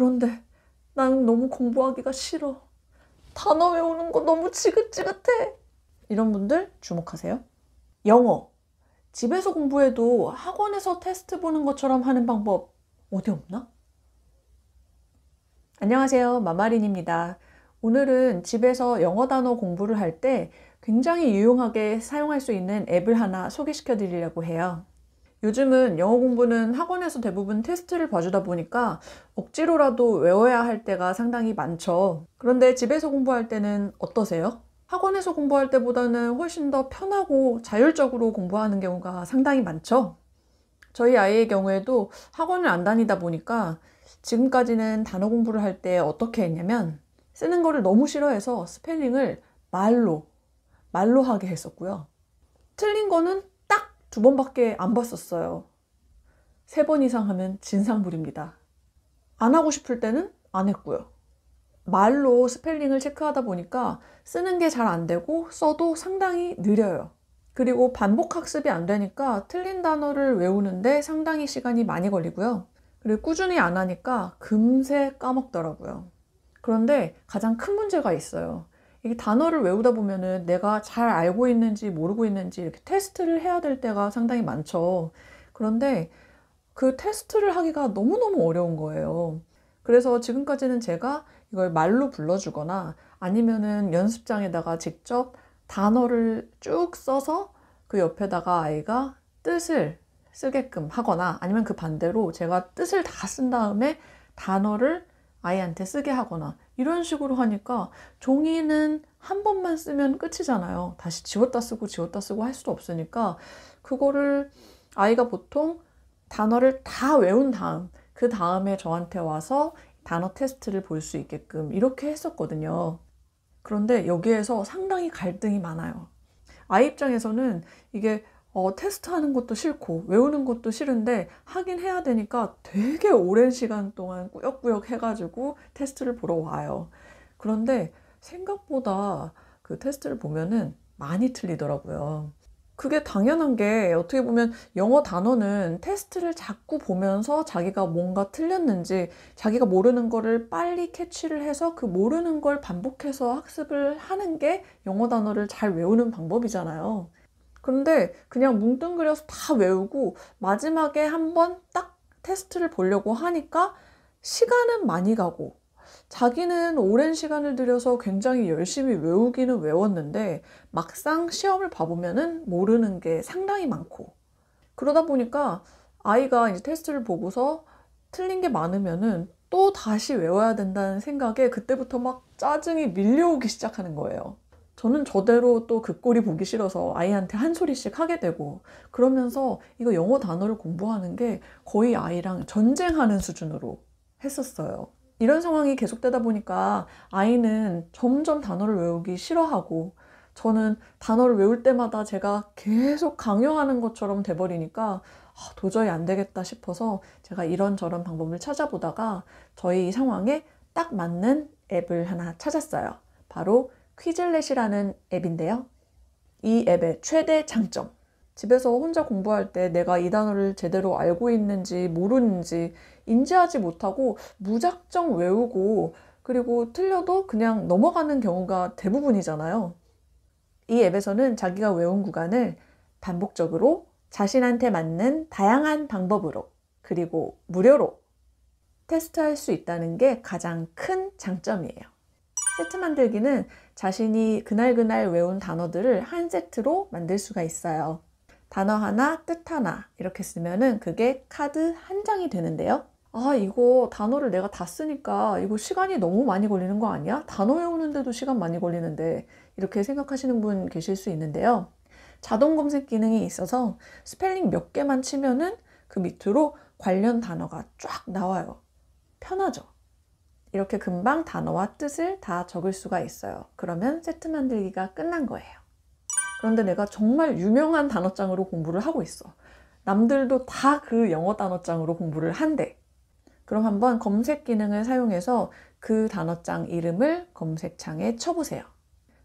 그런데 나는 너무 공부하기가 싫어. 단어 외우는 거 너무 지긋지긋해. 이런 분들 주목하세요. 영어. 집에서 공부해도 학원에서 테스트 보는 것처럼 하는 방법 어디 없나? 안녕하세요. 마마린입니다. 오늘은 집에서 영어 단어 공부를 할 때 굉장히 유용하게 사용할 수 있는 앱을 하나 소개시켜 드리려고 해요. 요즘은 영어 공부는 학원에서 대부분 테스트를 봐주다 보니까 억지로라도 외워야 할 때가 상당히 많죠. 그런데 집에서 공부할 때는 어떠세요? 학원에서 공부할 때보다는 훨씬 더 편하고 자율적으로 공부하는 경우가 상당히 많죠. 저희 아이의 경우에도 학원을 안 다니다 보니까 지금까지는 단어 공부를 할 때 어떻게 했냐면 쓰는 거를 너무 싫어해서 스펠링을 말로, 말로 하게 했었고요. 틀린 거는 딱 두 번밖에 안 봤었어요. 세 번 이상 하면 진상부립니다. 안 하고 싶을 때는 안 했고요. 말로 스펠링을 체크하다 보니까 쓰는 게 잘 안 되고 써도 상당히 느려요. 그리고 반복 학습이 안 되니까 틀린 단어를 외우는데 상당히 시간이 많이 걸리고요. 그리고 꾸준히 안 하니까 금세 까먹더라고요. 그런데 가장 큰 문제가 있어요. 이게 단어를 외우다 보면은 내가 잘 알고 있는지 모르고 있는지 이렇게 테스트를 해야 될 때가 상당히 많죠. 그런데 그 테스트를 하기가 너무너무 어려운 거예요. 그래서 지금까지는 제가 이걸 말로 불러주거나 아니면은 연습장에다가 직접 단어를 쭉 써서 그 옆에다가 아이가 뜻을 쓰게끔 하거나 아니면 그 반대로 제가 뜻을 다 쓴 다음에 단어를 아이한테 쓰게 하거나 이런 식으로 하니까 종이는 한 번만 쓰면 끝이잖아요. 다시 지웠다 쓰고 지웠다 쓰고 할 수도 없으니까 그거를 아이가 보통 단어를 다 외운 다음 그 다음에 저한테 와서 단어 테스트를 볼 수 있게끔 이렇게 했었거든요. 그런데 여기에서 상당히 갈등이 많아요. 아이 입장에서는 이게 어, 테스트하는 것도 싫고 외우는 것도 싫은데 하긴 해야 되니까 되게 오랜 시간 동안 꾸역꾸역 해가지고 테스트를 보러 와요. 그런데 생각보다 그 테스트를 보면은 많이 틀리더라고요. 그게 당연한 게 어떻게 보면 영어 단어는 테스트를 자꾸 보면서 자기가 뭔가 틀렸는지 자기가 모르는 거를 빨리 캐치를 해서 그 모르는 걸 반복해서 학습을 하는 게 영어 단어를 잘 외우는 방법이잖아요. 그런데 그냥 뭉뚱그려서 다 외우고 마지막에 한번 딱 테스트를 보려고 하니까 시간은 많이 가고 자기는 오랜 시간을 들여서 굉장히 열심히 외우기는 외웠는데 막상 시험을 봐보면은 모르는 게 상당히 많고 그러다 보니까 아이가 이제 테스트를 보고서 틀린 게 많으면은 또 다시 외워야 된다는 생각에 그때부터 막 짜증이 밀려오기 시작하는 거예요. 저는 저대로 또 그 꼴이 보기 싫어서 아이한테 한 소리씩 하게 되고 그러면서 이거 영어 단어를 공부하는 게 거의 아이랑 전쟁하는 수준으로 했었어요. 이런 상황이 계속되다 보니까 아이는 점점 단어를 외우기 싫어하고 저는 단어를 외울 때마다 제가 계속 강요하는 것처럼 돼버리니까 아, 도저히 안 되겠다 싶어서 제가 이런저런 방법을 찾아보다가 저희 이 상황에 딱 맞는 앱을 하나 찾았어요. 바로 퀴즐렛이라는 앱인데요. 이 앱의 최대 장점. 집에서 혼자 공부할 때 내가 이 단어를 제대로 알고 있는지 모르는지 인지하지 못하고 무작정 외우고 그리고 틀려도 그냥 넘어가는 경우가 대부분이잖아요. 이 앱에서는 자기가 외운 구간을 반복적으로 자신한테 맞는 다양한 방법으로 그리고 무료로 테스트할 수 있다는 게 가장 큰 장점이에요. 세트 만들기는 자신이 그날그날 외운 단어들을 한 세트로 만들 수가 있어요. 단어 하나, 뜻 하나 이렇게 쓰면은 그게 카드 한 장이 되는데요. 아, 이거 단어를 내가 다 쓰니까 이거 시간이 너무 많이 걸리는 거 아니야? 단어 외우는데도 시간 많이 걸리는데 이렇게 생각하시는 분 계실 수 있는데요. 자동 검색 기능이 있어서 스펠링 몇 개만 치면은 그 밑으로 관련 단어가 쫙 나와요. 편하죠? 이렇게 금방 단어와 뜻을 다 적을 수가 있어요. 그러면 세트 만들기가 끝난 거예요. 그런데 내가 정말 유명한 단어장으로 공부를 하고 있어. 남들도 다 그 영어 단어장으로 공부를 한대. 그럼 한번 검색 기능을 사용해서 그 단어장 이름을 검색창에 쳐보세요.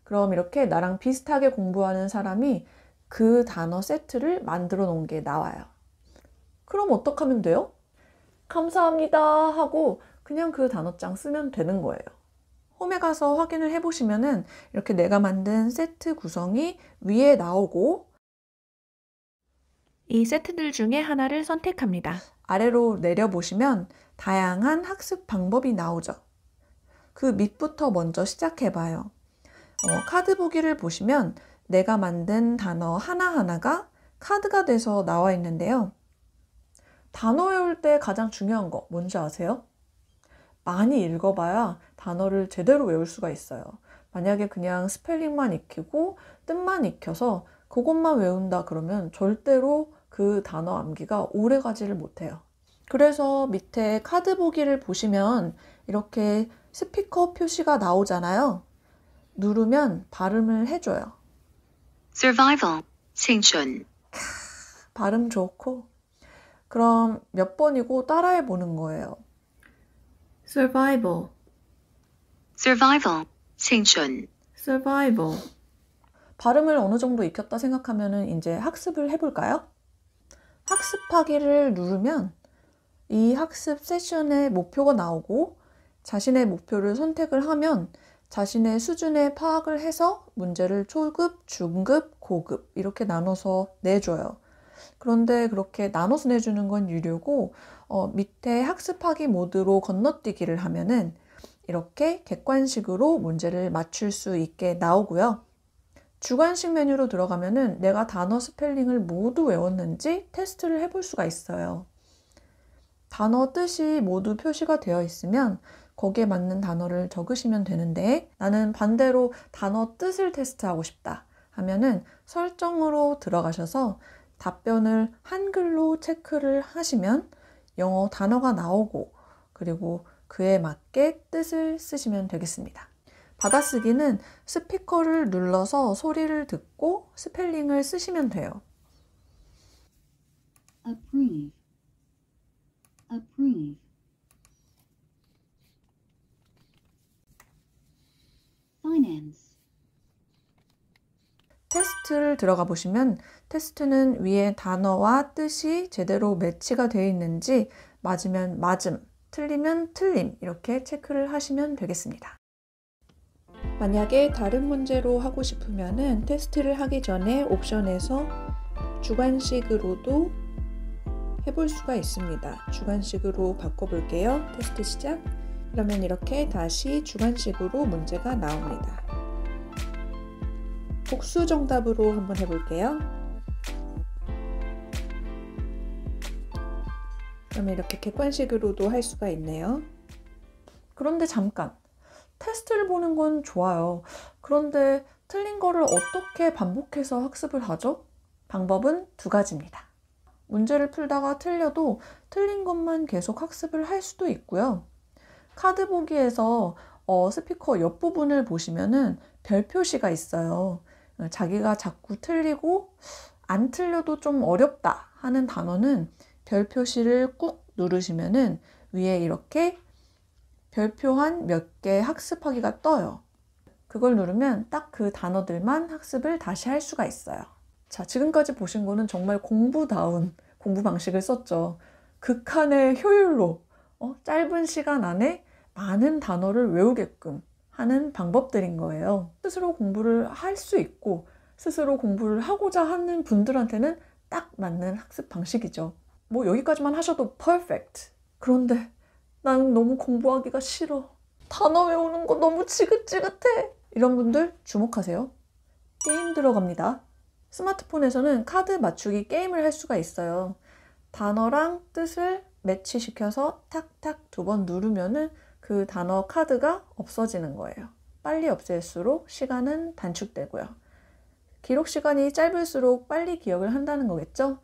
그럼 이렇게 나랑 비슷하게 공부하는 사람이 그 단어 세트를 만들어 놓은 게 나와요. 그럼 어떻게 하면 돼요? 감사합니다 하고 그냥 그 단어장 쓰면 되는 거예요. 홈에 가서 확인을 해보시면은 이렇게 내가 만든 세트 구성이 위에 나오고 이 세트들 중에 하나를 선택합니다. 아래로 내려보시면 다양한 학습 방법이 나오죠. 그 밑부터 먼저 시작해봐요. 어, 카드 보기를 보시면 내가 만든 단어 하나하나가 카드가 돼서 나와 있는데요. 단어 외울 때 가장 중요한 거 뭔지 아세요? 많이 읽어봐야 단어를 제대로 외울 수가 있어요. 만약에 그냥 스펠링만 익히고 뜻만 익혀서 그것만 외운다 그러면 절대로 그 단어 암기가 오래 가지를 못해요. 그래서 밑에 카드 보기를 보시면 이렇게 스피커 표시가 나오잖아요. 누르면 발음을 해줘요. survival, 생존, 발음 좋고. 그럼 몇 번이고 따라해 보는 거예요. Survival, survival, 생존, survival. 발음을 어느 정도 익혔다 생각하면은 이제 학습을 해볼까요? 학습하기를 누르면 이 학습 세션의 목표가 나오고 자신의 목표를 선택을 하면 자신의 수준에 파악을 해서 문제를 초급, 중급, 고급 이렇게 나눠서 내줘요. 그런데 그렇게 나눠서 내주는 건 유료고 어, 밑에 학습하기 모드로 건너뛰기를 하면은 이렇게 객관식으로 문제를 맞출 수 있게 나오고요. 주관식 메뉴로 들어가면은 내가 단어 스펠링을 모두 외웠는지 테스트를 해볼 수가 있어요. 단어 뜻이 모두 표시가 되어 있으면 거기에 맞는 단어를 적으시면 되는데 나는 반대로 단어 뜻을 테스트하고 싶다 하면은 설정으로 들어가셔서 답변을 한글로 체크를 하시면 영어 단어가 나오고 그리고 그에 맞게 뜻을 쓰시면 되겠습니다. 받아쓰기는 스피커를 눌러서 소리를 듣고 스펠링을 쓰시면 돼요. approve, approve. 테스트를 들어가 보시면 테스트는 위에 단어와 뜻이 제대로 매치가 되어 있는지 맞으면 맞음, 틀리면 틀림 이렇게 체크를 하시면 되겠습니다. 만약에 다른 문제로 하고 싶으면은 테스트를 하기 전에 옵션에서 주관식으로도 해볼 수가 있습니다. 주관식으로 바꿔볼게요. 테스트 시작. 그러면 이렇게 다시 주관식으로 문제가 나옵니다. 복수 정답으로 한번 해볼게요. 그러면 이렇게 객관식으로도 할 수가 있네요. 그런데 잠깐. 테스트를 보는 건 좋아요. 그런데 틀린 거를 어떻게 반복해서 학습을 하죠? 방법은 두 가지입니다. 문제를 풀다가 틀려도 틀린 것만 계속 학습을 할 수도 있고요. 카드 보기에서 어, 스피커 옆부분을 보시면은 별 표시가 있어요. 자기가 자꾸 틀리고 안 틀려도 좀 어렵다 하는 단어는 별 표시를 꾹 누르시면은 위에 이렇게 별표 한 몇 개 학습하기가 떠요. 그걸 누르면 딱 그 단어들만 학습을 다시 할 수가 있어요. 자, 지금까지 보신 거는 정말 공부다운 공부 방식을 썼죠. 극한의 효율로 어, 짧은 시간 안에 많은 단어를 외우게끔 하는 방법들인 거예요. 스스로 공부를 할 수 있고 스스로 공부를 하고자 하는 분들한테는 딱 맞는 학습 방식이죠. 뭐 여기까지만 하셔도 퍼펙트. 그런데 난 너무 공부하기가 싫어. 단어 외우는 거 너무 지긋지긋해. 이런 분들 주목하세요. 게임 들어갑니다. 스마트폰에서는 카드 맞추기 게임을 할 수가 있어요. 단어랑 뜻을 매치시켜서 탁탁 두 번 누르면은 그 단어 카드가 없어지는 거예요. 빨리 없앨수록 시간은 단축되고요. 기록 시간이 짧을수록 빨리 기억을 한다는 거겠죠?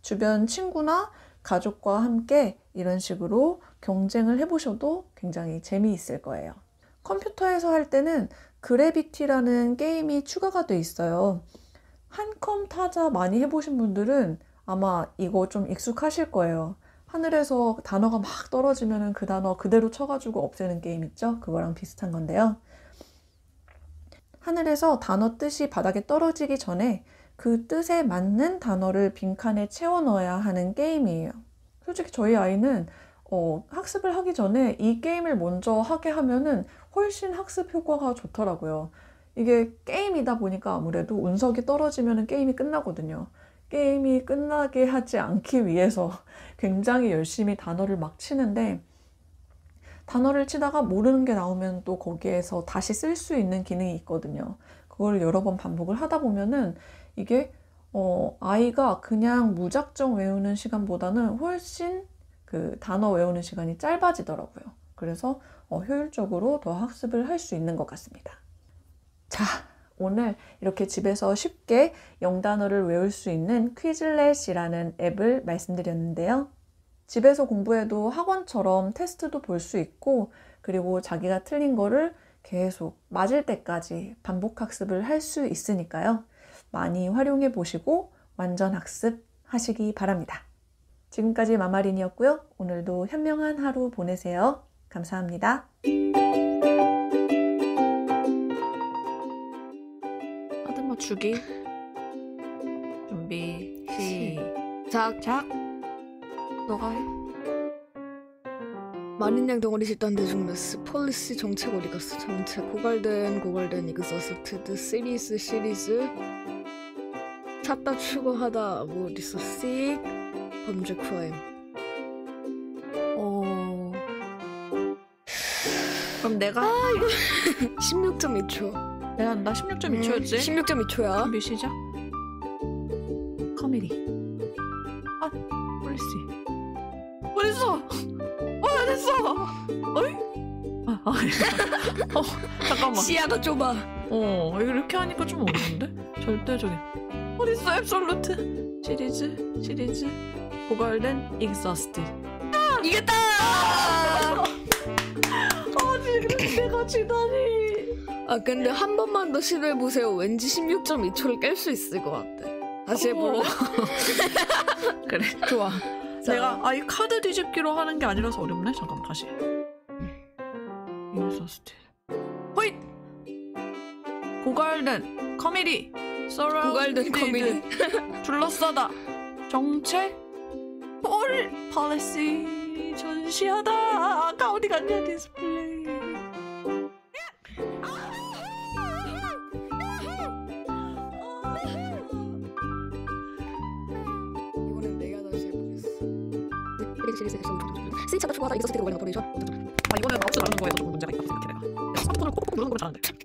주변 친구나 가족과 함께 이런 식으로 경쟁을 해보셔도 굉장히 재미있을 거예요. 컴퓨터에서 할 때는 그래비티라는 게임이 추가가 돼 있어요. 한컴 타자 많이 해보신 분들은 아마 이거 좀 익숙하실 거예요. 하늘에서 단어가 막 떨어지면 그 단어 그대로 쳐가지고 없애는 게임 있죠? 그거랑 비슷한 건데요. 하늘에서 단어 뜻이 바닥에 떨어지기 전에 그 뜻에 맞는 단어를 빈칸에 채워 넣어야 하는 게임이에요. 솔직히 저희 아이는 어, 학습을 하기 전에 이 게임을 먼저 하게 하면은 훨씬 학습 효과가 좋더라고요. 이게 게임이다 보니까 아무래도 운석이 떨어지면 게임이 끝나거든요. 게임이 끝나게 하지 않기 위해서 굉장히 열심히 단어를 막 치는데 단어를 치다가 모르는 게 나오면 또 거기에서 다시 쓸 수 있는 기능이 있거든요. 그걸 여러 번 반복을 하다 보면은 이게 어, 아이가 그냥 무작정 외우는 시간보다는 훨씬 그 단어 외우는 시간이 짧아지더라고요. 그래서 어, 효율적으로 더 학습을 할 수 있는 것 같습니다. 자, 오늘 이렇게 집에서 쉽게 영단어를 외울 수 있는 퀴즐렛이라는 앱을 말씀드렸는데요. 집에서 공부해도 학원처럼 테스트도 볼 수 있고, 그리고 자기가 틀린 거를 계속 맞을 때까지 반복 학습을 할 수 있으니까요. 많이 활용해 보시고 완전 학습 하시기 바랍니다. 지금까지 마마린이었고요. 오늘도 현명한 하루 보내세요. 감사합니다. 맞추기? 준비 시작. 작. 너가 해. 많은 양 덩어리 집단 대중 mass policy 정책 어디 갔어. 정책 고갈된 고갈된 exhausted series series. 찾다 추구하다 뭐 어디 있어? seek. 범죄 crime. 어. 그럼 내가 16.2초 내가 한다 16.2초였지? 16.2초야. 준비 시작 comedy. 아 policy 어딨어? 어 어딨어? 어이? 아, 아 어, 잠깐만. 시야가 좁아. 어 이렇게 하니까 좀 어려운데? 절대적인. 어딨어 absolute 시리즈 시리즈. 고갈된 exhausted 이겼다! 아! 지금 내가 지다니 아 근데 한 번만 더 시도해보세요. 왠지 16.2초를 깰 수 있을 것 같아. 다시 해볼래? 그래. 좋아. 내가 아 이 카드 뒤집기로 하는 게 아니라서 어렵네. 잠깐 다시. 익서스트 호잇! 고갈된 커미디. 고갈된 커미디. 둘러싸다. 정책 폴 팔레시 전시하다. 아까 어디 갔냐 디스플레이 버리죠 아 이번에 마우스 다루는 거에서 조금 문제가 있다고 생각해 내가. 스마트폰을 꼭 누르는 걸 잘하는데